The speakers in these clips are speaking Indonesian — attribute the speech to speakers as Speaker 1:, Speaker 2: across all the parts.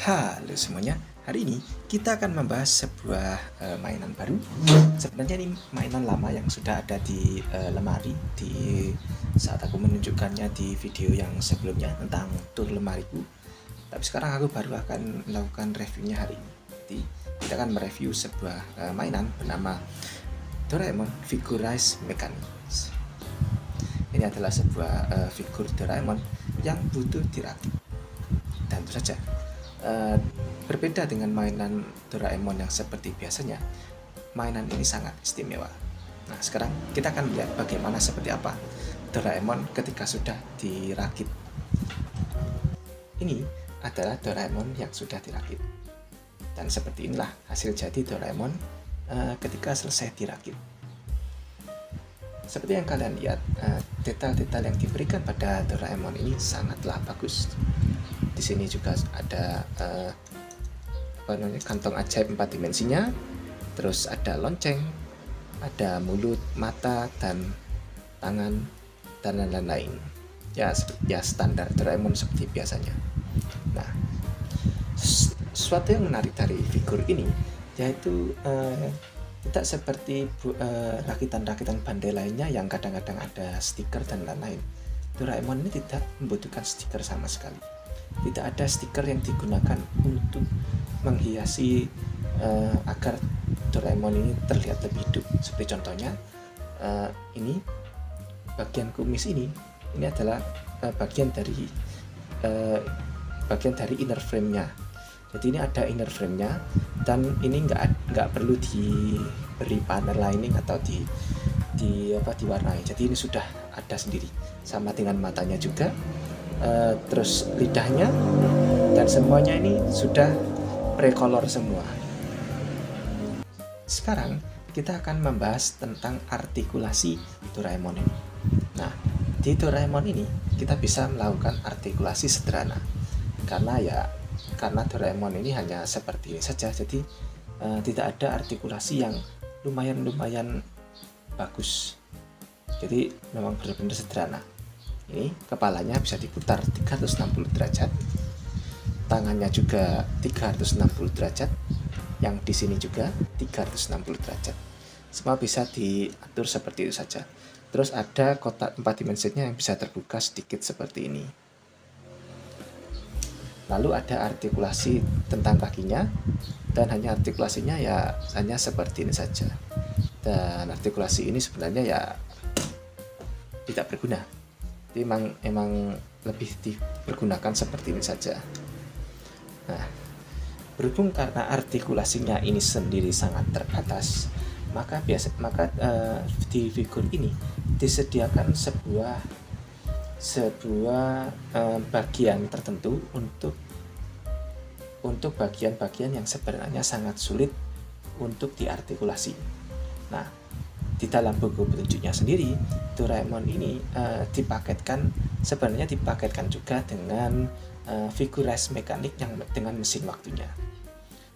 Speaker 1: Halo semuanya, hari ini kita akan membahas sebuah uh, mainan baru. Sebenarnya ini mainan lama yang sudah ada di uh, lemari di saat aku menunjukkannya di video yang sebelumnya tentang tur lemariku. Tapi sekarang aku baru akan melakukan reviewnya hari ini. Jadi kita akan mereview sebuah uh, mainan bernama Doraemon Figurize Mechanics. Ini adalah sebuah uh, figur Doraemon yang butuh dirakit. Dan itu saja uh, berbeda dengan mainan Doraemon yang seperti biasanya, mainan ini sangat istimewa. Nah, sekarang kita akan melihat bagaimana seperti apa Doraemon ketika sudah dirakit. Ini adalah Doraemon yang sudah dirakit. Dan seperti inilah hasil jadi Doraemon uh, ketika selesai dirakit. Seperti yang kalian lihat, eh, detail-detail uh, yang diberikan pada Doraemon ini sangatlah bagus di sini juga ada uh, apa namanya kantong ajaib empat dimensinya terus ada lonceng ada mulut mata dan tangan dan lain-lain. Ya ya standar Doraemon seperti biasanya. Nah sesuatu yang menarik dari figur ini yaitu uh, tidak seperti rakitan-rakitan uh, bandai lainnya yang kadang-kadang ada stiker dan lain-lain. Doraemon ini tidak membutuhkan stiker sama sekali tidak ada stiker yang digunakan untuk menghiasi uh, agar Doraemon ini terlihat lebih hidup. Seperti contohnya uh, ini bagian kumis ini ini adalah uh, bagian dari uh, bagian dari inner frame-nya. Jadi ini ada inner frame-nya dan ini nggak nggak perlu diberi panel lining atau di di apa diwarnai. Jadi ini sudah ada sendiri sama dengan matanya juga uh, terus lidahnya dan semuanya ini sudah precolor semua. Sekarang kita akan membahas tentang artikulasi Doraemon ini. Nah, di Doraemon ini kita bisa melakukan artikulasi sederhana. Karena ya karena Doraemon ini hanya seperti ini saja, jadi uh, tidak ada artikulasi yang lumayan-lumayan bagus. Jadi memang benar-benar sederhana ini kepalanya bisa diputar 360 derajat. Tangannya juga 360 derajat. Yang di sini juga 360 derajat. Semua bisa diatur seperti itu saja. Terus ada kotak empat dimensinya yang bisa terbuka sedikit seperti ini. Lalu ada artikulasi tentang kakinya. Dan hanya artikulasinya ya hanya seperti ini saja. Dan artikulasi ini sebenarnya ya tidak berguna jadi emang emang lebih dipergunakan seperti ini saja nah berhubung karena artikulasinya ini sendiri sangat terbatas maka biasa maka uh, di figur ini disediakan sebuah sebuah uh, bagian tertentu untuk untuk bagian-bagian yang sebenarnya sangat sulit untuk diartikulasi. Nah, di dalam buku petunjuknya sendiri Doraemon ini uh, dipaketkan sebenarnya dipaketkan juga dengan uh, mekanik yang dengan mesin waktunya.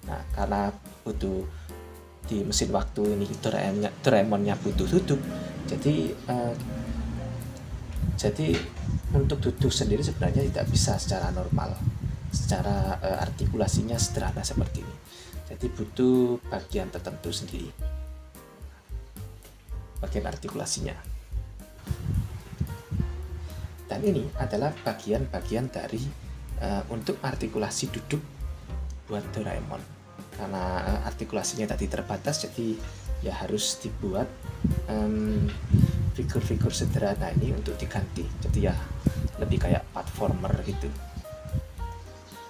Speaker 1: Nah karena butuh di mesin waktu ini Doraemonnya, Doraemonnya butuh duduk jadi uh, jadi untuk duduk sendiri sebenarnya tidak bisa secara normal secara uh, artikulasinya sederhana seperti ini. Jadi butuh bagian tertentu sendiri. Bagian artikulasinya. Dan ini adalah bagian-bagian dari uh, untuk artikulasi duduk buat Doraemon. Karena uh, artikulasinya tadi terbatas, jadi ya harus dibuat figur figur-figur sederhana ini untuk diganti. Jadi ya lebih kayak platformer gitu.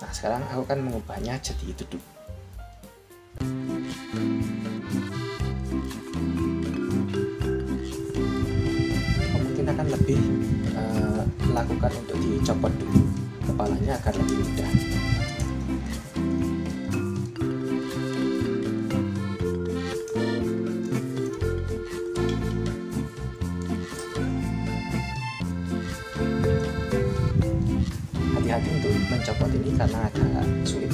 Speaker 1: Nah sekarang aku akan mengubahnya jadi duduk. lebih melakukan untuk dicopot dulu. Kepalanya agar lebih mudah. Hati-hati untuk mencopot ini karena agak sulit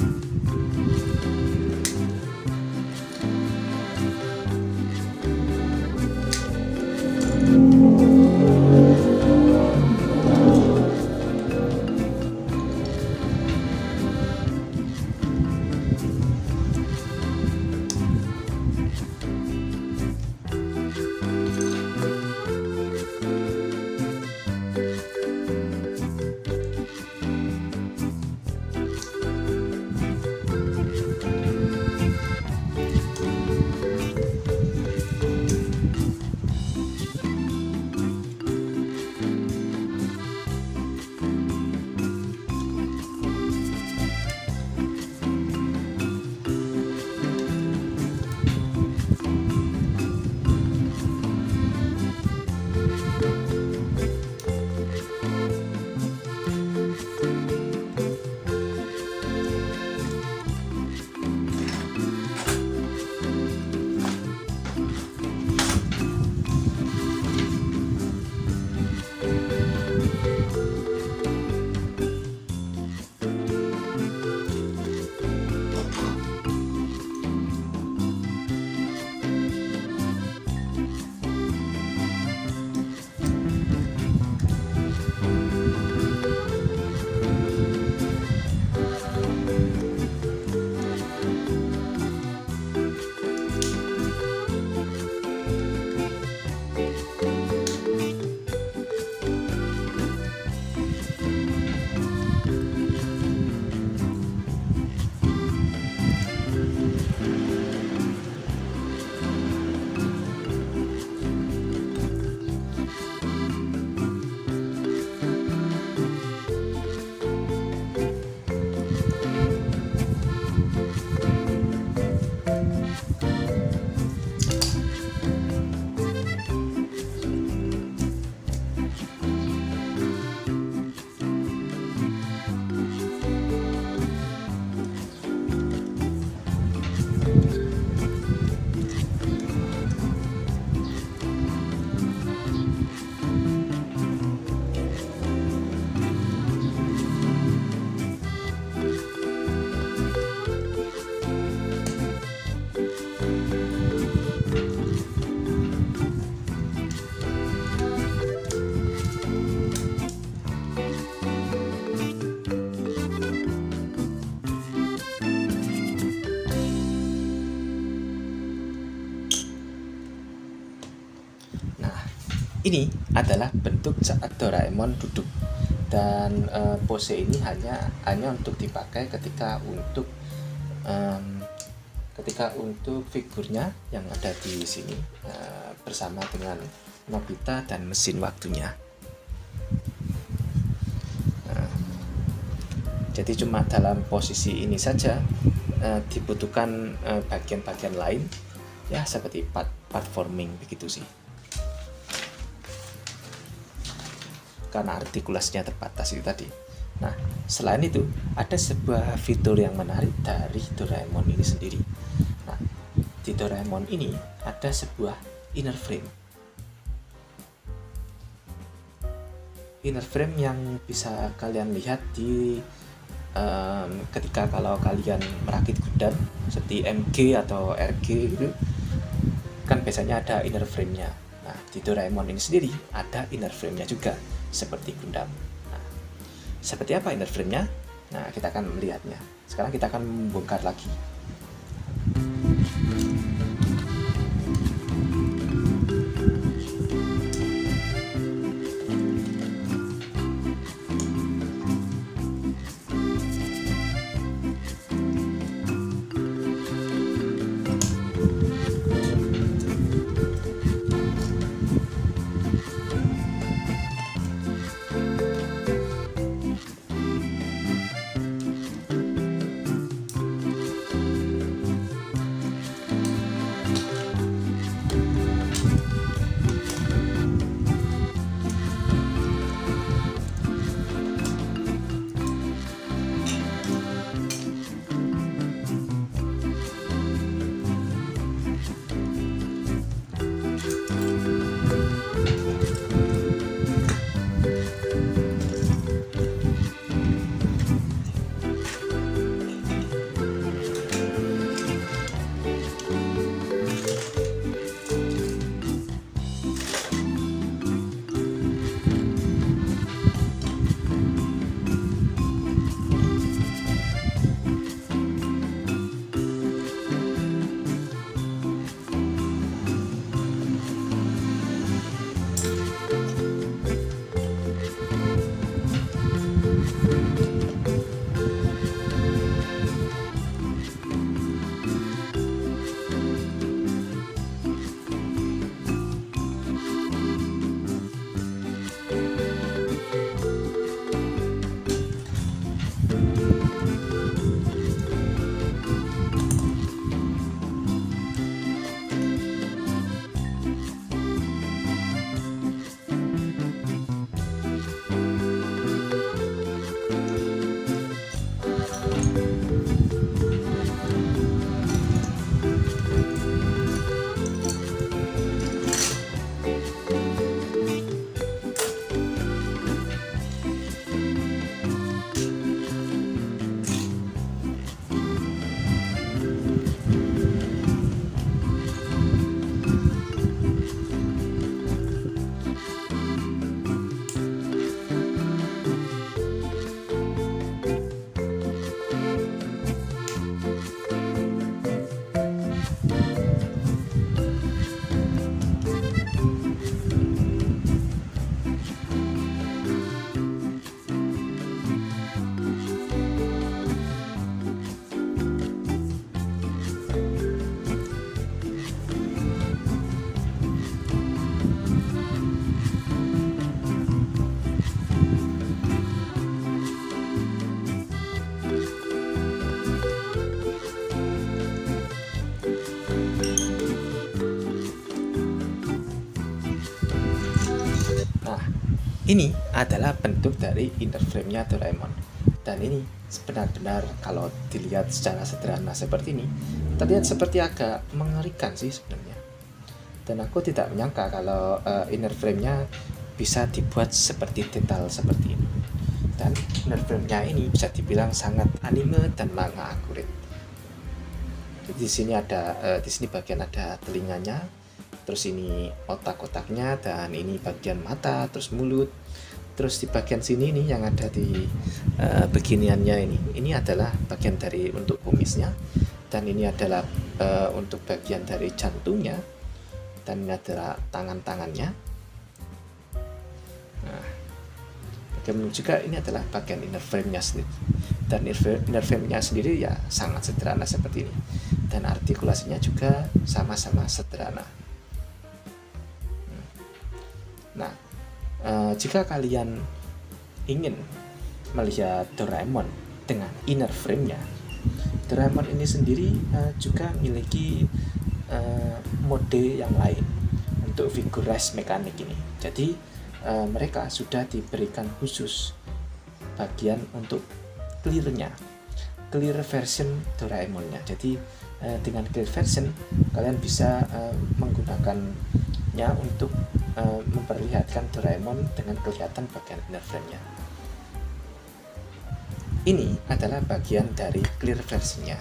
Speaker 1: ini adalah bentuk saat Doraemon duduk dan uh, pose ini hanya hanya untuk dipakai ketika untuk um, ketika untuk figurnya yang ada di sini uh, bersama dengan Nobita dan mesin waktunya. Nah, jadi cuma dalam posisi ini saja uh, dibutuhkan bagian-bagian uh, lain ya seperti part part forming begitu sih. Karena artikulasinya terbatas itu tadi. Nah, selain itu ada sebuah fitur yang menarik dari Doraemon ini sendiri. Nah, di Doraemon ini ada sebuah inner frame. Inner frame yang bisa kalian lihat di um, ketika kalau kalian merakit Gundam seperti MG atau RG gitu kan biasanya ada inner frame-nya. Nah, di Doraemon ini sendiri ada inner frame-nya juga seperti Gundam. Nah, seperti apa inner frame-nya? Nah, kita akan melihatnya. Sekarang kita akan membongkar lagi. Ini adalah bentuk dari inner frame-nya Doraemon. Dan ini benar-benar kalau dilihat secara sederhana seperti ini, terlihat seperti agak mengerikan sih sebenarnya. Dan aku tidak menyangka kalau uh, inner frame-nya bisa dibuat seperti detail seperti ini. Dan inner frame-nya ini bisa dibilang sangat anime dan manga akurat. Di sini ada uh, di sini bagian ada telinganya, terus ini otak-otaknya dan ini bagian mata terus mulut terus di bagian sini nih yang ada di uh, beginiannya ini. Ini adalah bagian dari untuk kumisnya. Dan ini adalah uh, untuk bagian dari jantungnya. Dan ini adalah tangan-tangannya. Kemudian juga ini adalah bagian inner frame-nya sendiri. Dan inner frame-nya sendiri ya sangat sederhana seperti ini. Dan artikulasinya juga sama-sama sederhana. Nah eh, jika kalian ingin melihat Doraemon dengan inner frame-nya Doraemon ini sendiri eh, juga memiliki eh, mode yang lain untuk figurize mekanik ini. Jadi mereka sudah diberikan khusus bagian untuk clearnya clear version Doraemonnya. Jadi eh, dengan clear version kalian bisa eh, menggunakannya untuk eh, memperlihatkan Doraemon dengan kelihatan bagian inner frame-nya ini adalah bagian dari clear versinya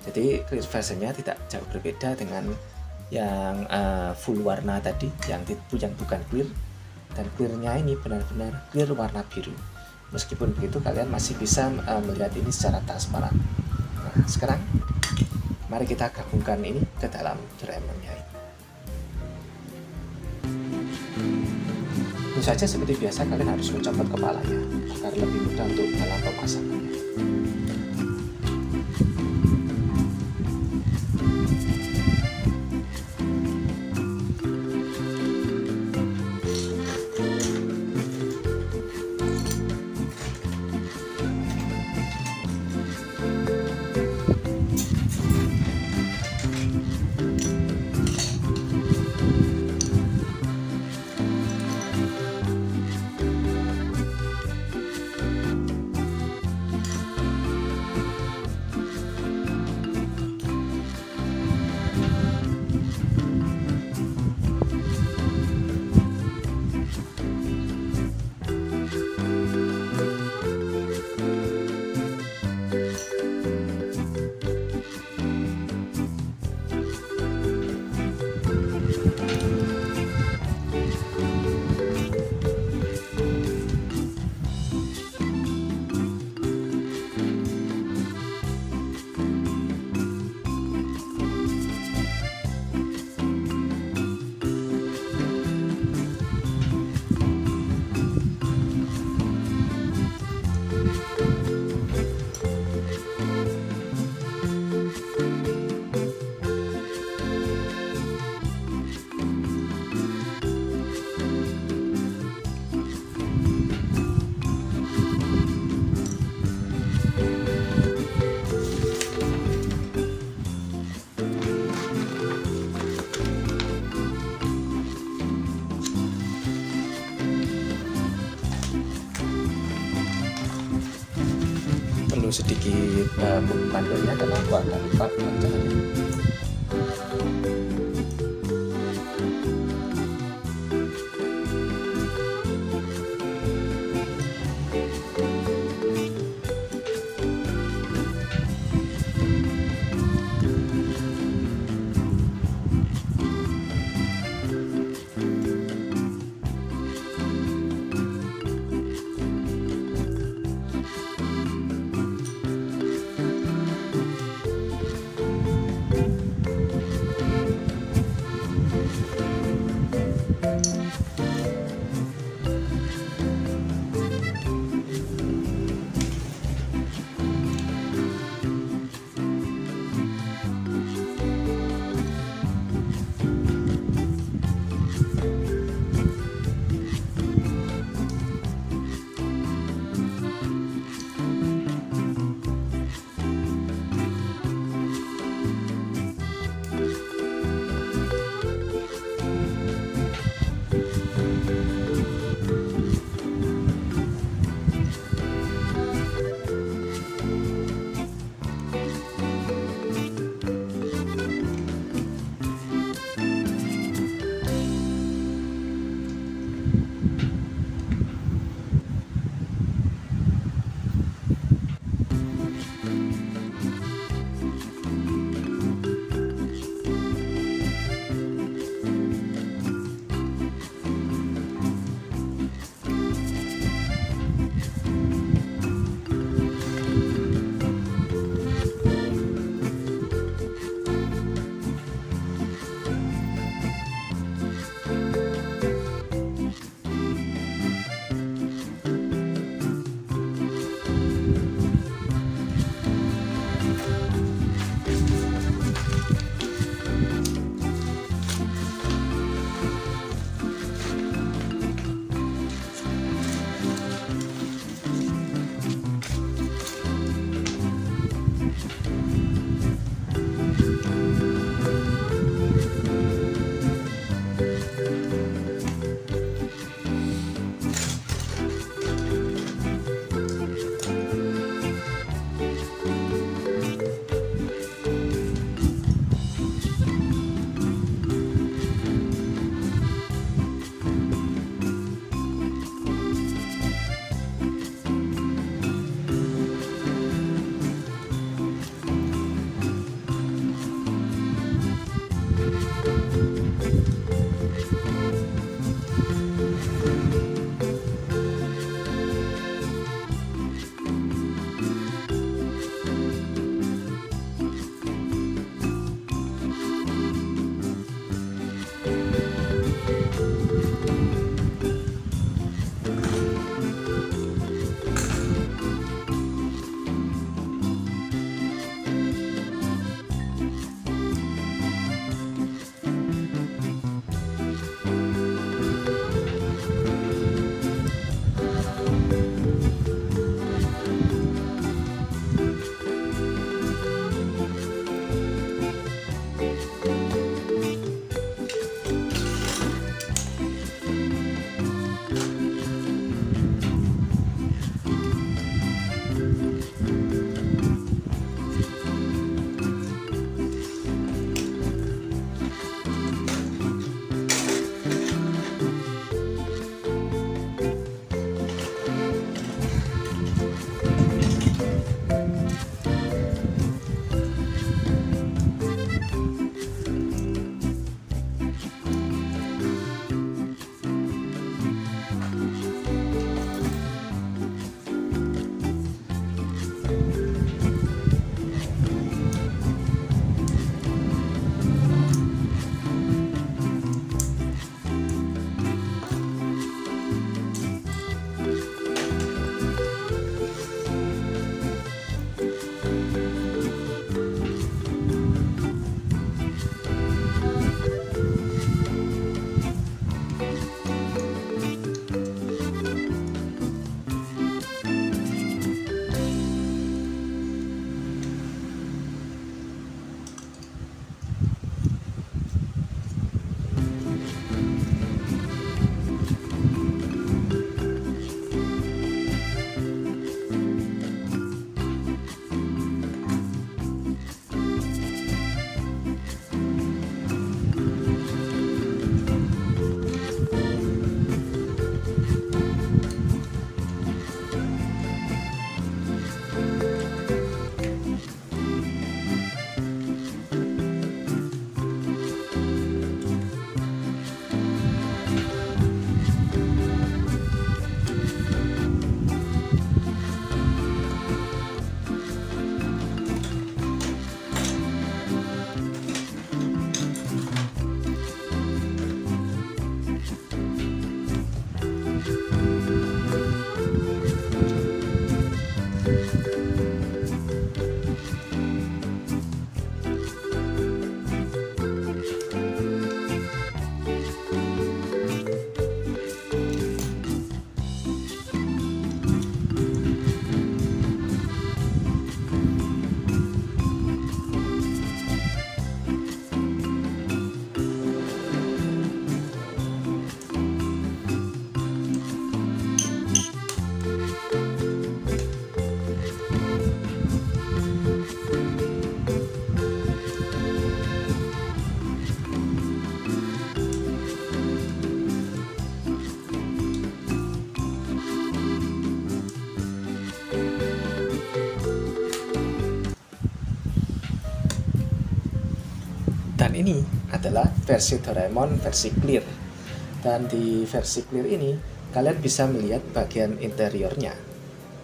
Speaker 1: jadi clear versinya tidak jauh berbeda dengan yang uh, full warna tadi yang yang bukan clear. Dan clearnya ini benar-benar clear warna biru. Meskipun begitu kalian masih bisa uh, melihat ini secara transparan. Nah, sekarang mari kita gabungkan ini ke dalam Doraemonnya Tentu saja seperti biasa kalian harus mencopot kepalanya agar lebih mudah untuk dalam pemasangannya. Sedikit uh, pandelnya karena ini adalah versi Doraemon versi clear. Dan di versi clear ini kalian bisa melihat bagian interiornya.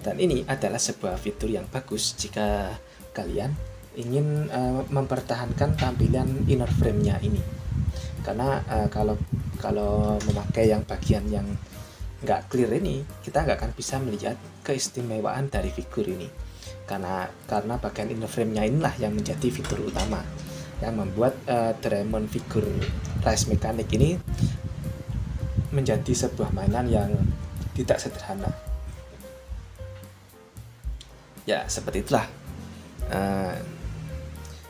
Speaker 1: Dan ini adalah sebuah fitur yang bagus jika kalian ingin uh, mempertahankan tampilan inner frame-nya ini. Karena uh, kalau kalau memakai yang bagian yang nggak clear ini, kita nggak akan bisa melihat keistimewaan dari figur ini karena karena bagian inner frame-nya inilah yang menjadi fitur utama yang membuat uh, Doraemon figur Rise Mechanic ini menjadi sebuah mainan yang tidak sederhana. Ya, seperti itulah. Uh,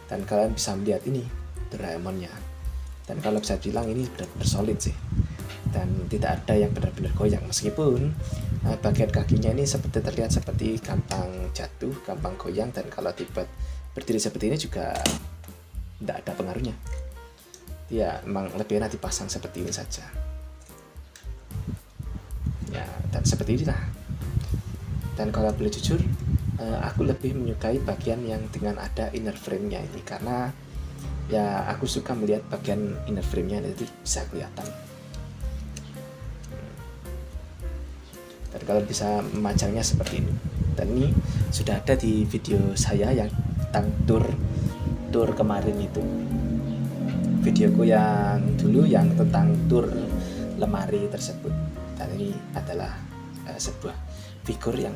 Speaker 1: dan kalian bisa melihat ini Doraemonnya. Dan kalau bisa bilang ini benar-benar solid sih. Dan tidak ada yang benar-benar goyang meskipun Nah, bagian kakinya ini seperti terlihat seperti gampang jatuh, gampang goyang dan kalau tiba berdiri seperti ini juga tidak ada pengaruhnya. Ya, memang lebih enak dipasang seperti ini saja. Ya, dan seperti inilah. Dan kalau boleh jujur, eh, aku lebih menyukai bagian yang dengan ada inner frame-nya ini karena ya aku suka melihat bagian inner frame-nya itu bisa kelihatan. dan kalian bisa memajangnya seperti ini dan ini sudah ada di video saya yang tentang tour tour kemarin itu. Videoku yang dulu yang tentang tour lemari tersebut. Dan ini adalah uh, sebuah figur yang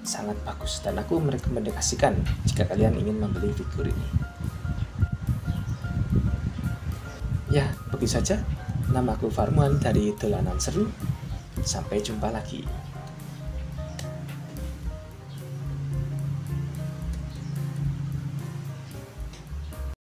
Speaker 1: sangat bagus. Dan aku merekomendasikan jika kalian ingin membeli figur ini. Ya begitu saja. Namaku Farmuan dari Dolanan Seru. Sampai jumpa lagi